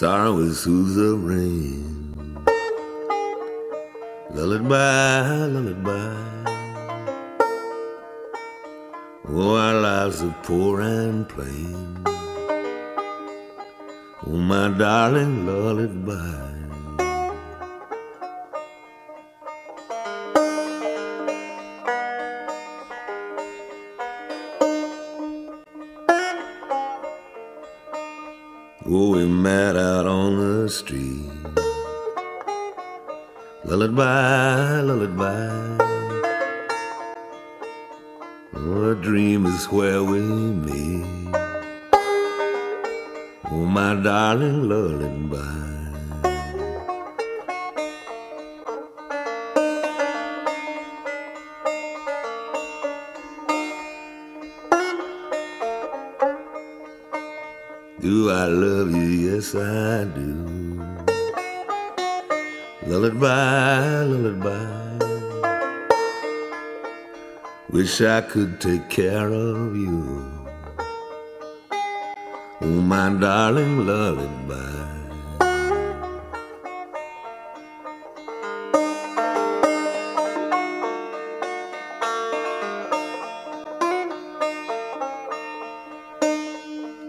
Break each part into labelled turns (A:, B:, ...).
A: Sorrow is soothes the rain. Lullaby, it by, lull it by. Oh, our lives are poor and plain. Oh, my darling, lull Oh, we met out on the street. Lullaby, lullaby. Oh, a dream is where we meet. Oh, my darling, lull Do I love you? Yes, I do. Lullaby, it by, lull it by. Wish I could take care of you. Oh, my darling, lull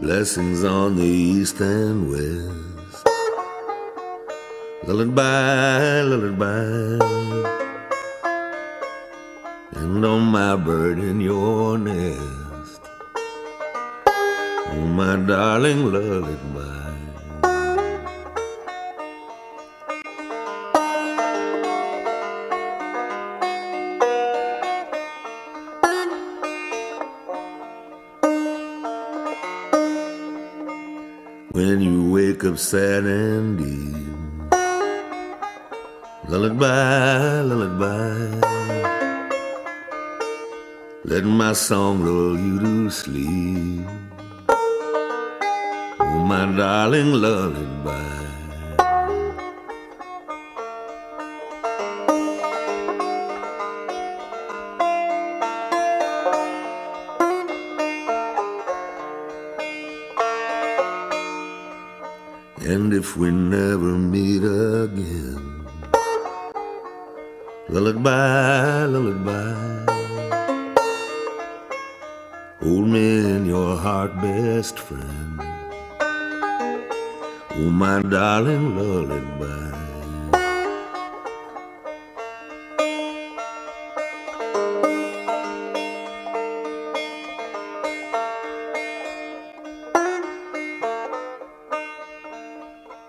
A: Blessings on the east and west. Lull it by, lull by. And on my bird in your nest. Oh, my darling, lull When you wake up sad and deep, Lullaby, it by, lull it by. Let my song lull you to sleep. Oh, my darling, lull And if we never meet again, lullaby, it by, lull it by. Hold me in your heart, best friend. Oh, my darling, lull